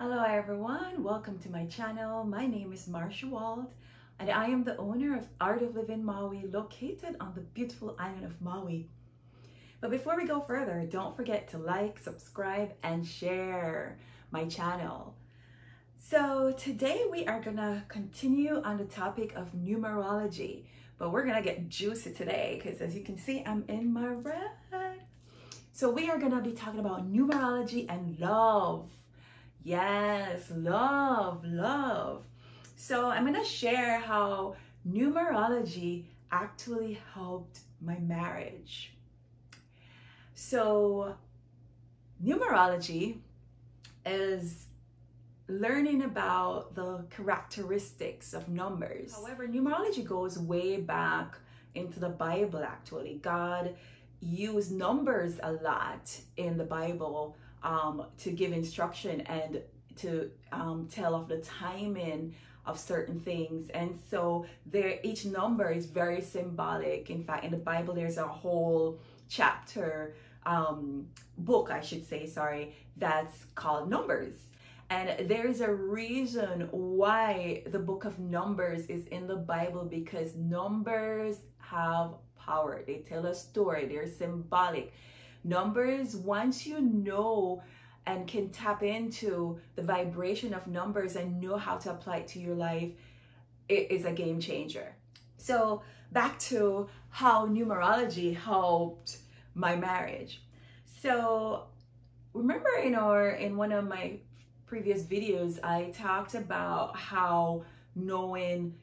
everyone, welcome to my channel. My name is Marsha Wald and I am the owner of Art of Living Maui located on the beautiful island of Maui. But before we go further, don't forget to like, subscribe, and share my channel. So today we are gonna continue on the topic of numerology, but we're gonna get juicy today because as you can see, I'm in my red. So we are gonna be talking about numerology and love. Yes, love, love. So I'm going to share how numerology actually helped my marriage. So, numerology is learning about the characteristics of numbers. However, numerology goes way back into the Bible actually. God used numbers a lot in the Bible um, to give instruction and to um, tell of the timing of certain things. And so there each number is very symbolic. In fact, in the Bible, there's a whole chapter, um, book, I should say, sorry, that's called Numbers. And there is a reason why the book of Numbers is in the Bible because numbers have power. They tell a story, they're symbolic. Numbers, once you know and can tap into the vibration of numbers and know how to apply it to your life, it is a game changer. So, back to how numerology helped my marriage. So, remember in our in one of my previous videos, I talked about how knowing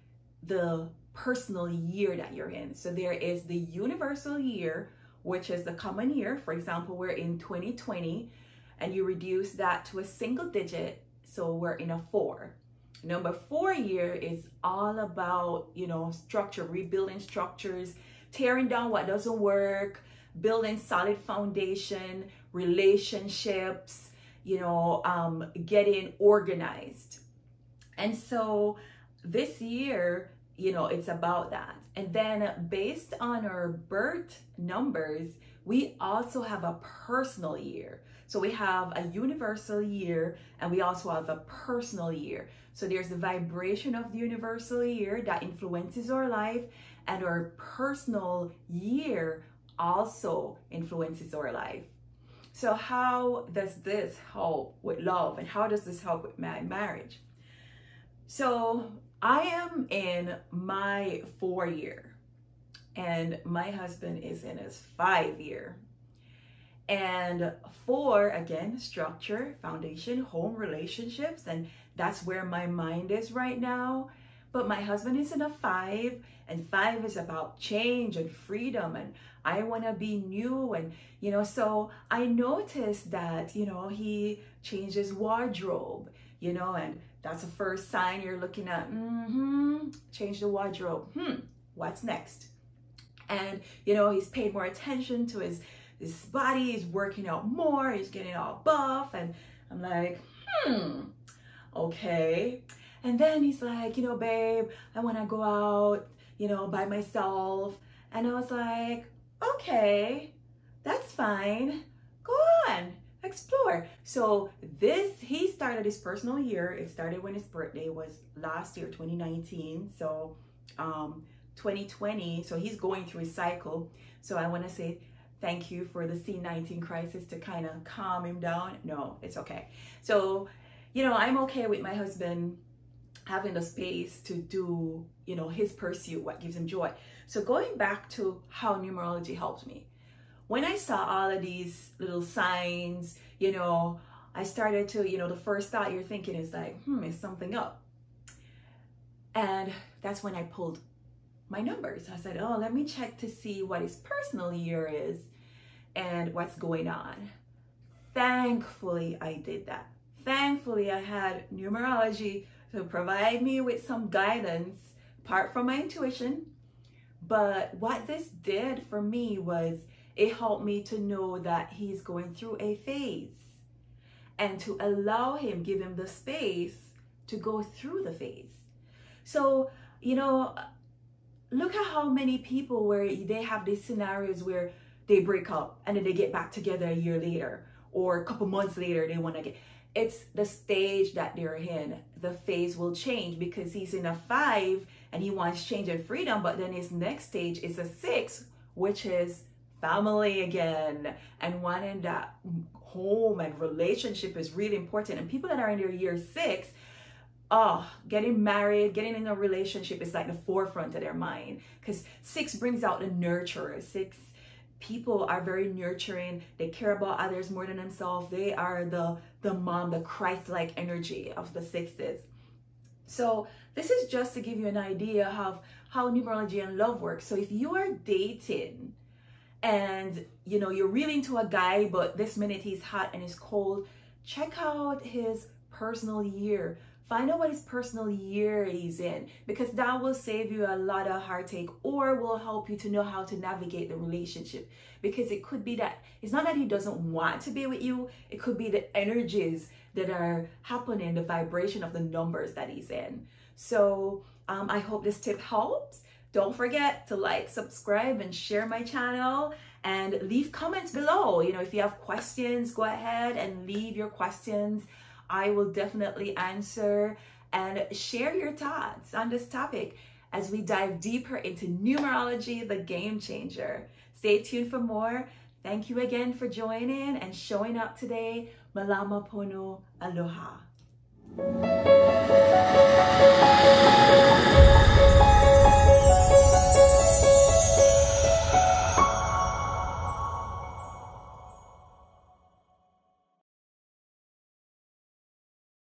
the personal year that you're in. So there is the universal year, which is the common year. For example, we're in 2020 and you reduce that to a single digit. So we're in a four. Number four year is all about, you know, structure, rebuilding structures, tearing down what doesn't work, building solid foundation, relationships, you know, um, getting organized. And so this year, you know, it's about that. And then based on our birth numbers, we also have a personal year. So we have a universal year and we also have a personal year. So there's the vibration of the universal year that influences our life and our personal year also influences our life. So how does this help with love and how does this help with my marriage? So I am in my four year and my husband is in his five year. And four, again, structure, foundation, home, relationships. And that's where my mind is right now. But my husband is in a five, and five is about change and freedom. And I want to be new. And, you know, so I noticed that, you know, he changed his wardrobe, you know, and that's the first sign you're looking at. Mm-hmm. Change the wardrobe. Hmm. What's next? And, you know, he's paid more attention to his his body he's working out more, he's getting all buff. And I'm like, hmm, okay. And then he's like, you know, babe, I want to go out, you know, by myself. And I was like, okay, that's fine. Explore. So this, he started his personal year. It started when his birthday was last year, 2019. So um, 2020, so he's going through his cycle. So I want to say thank you for the C19 crisis to kind of calm him down. No, it's okay. So, you know, I'm okay with my husband having the space to do, you know, his pursuit, what gives him joy. So going back to how numerology helped me. When I saw all of these little signs, you know, I started to, you know, the first thought you're thinking is like, hmm, is something up? And that's when I pulled my numbers. I said, oh, let me check to see what his personal year is and what's going on. Thankfully, I did that. Thankfully, I had numerology to provide me with some guidance apart from my intuition. But what this did for me was it helped me to know that he's going through a phase and to allow him, give him the space to go through the phase. So, you know, look at how many people where they have these scenarios where they break up and then they get back together a year later or a couple months later they want to get it's the stage that they're in. The phase will change because he's in a five and he wants change and freedom, but then his next stage is a six, which is family again and wanting that home and relationship is really important. And people that are in their year six, oh, getting married, getting in a relationship is like the forefront of their mind because six brings out the nurturer. Six people are very nurturing. They care about others more than themselves. They are the the mom, the Christ-like energy of the sixes. So this is just to give you an idea of how numerology and love works. So if you are dating and you know you're really into a guy but this minute he's hot and he's cold. Check out his personal year. Find out what his personal year he's in because that will save you a lot of heartache or will help you to know how to navigate the relationship. Because it could be that it's not that he doesn't want to be with you it could be the energies that are happening the vibration of the numbers that he's in. So um, i hope this tip helps don't forget to like, subscribe, and share my channel and leave comments below. You know, if you have questions, go ahead and leave your questions. I will definitely answer and share your thoughts on this topic as we dive deeper into numerology, the game changer. Stay tuned for more. Thank you again for joining and showing up today. Malama Pono Aloha.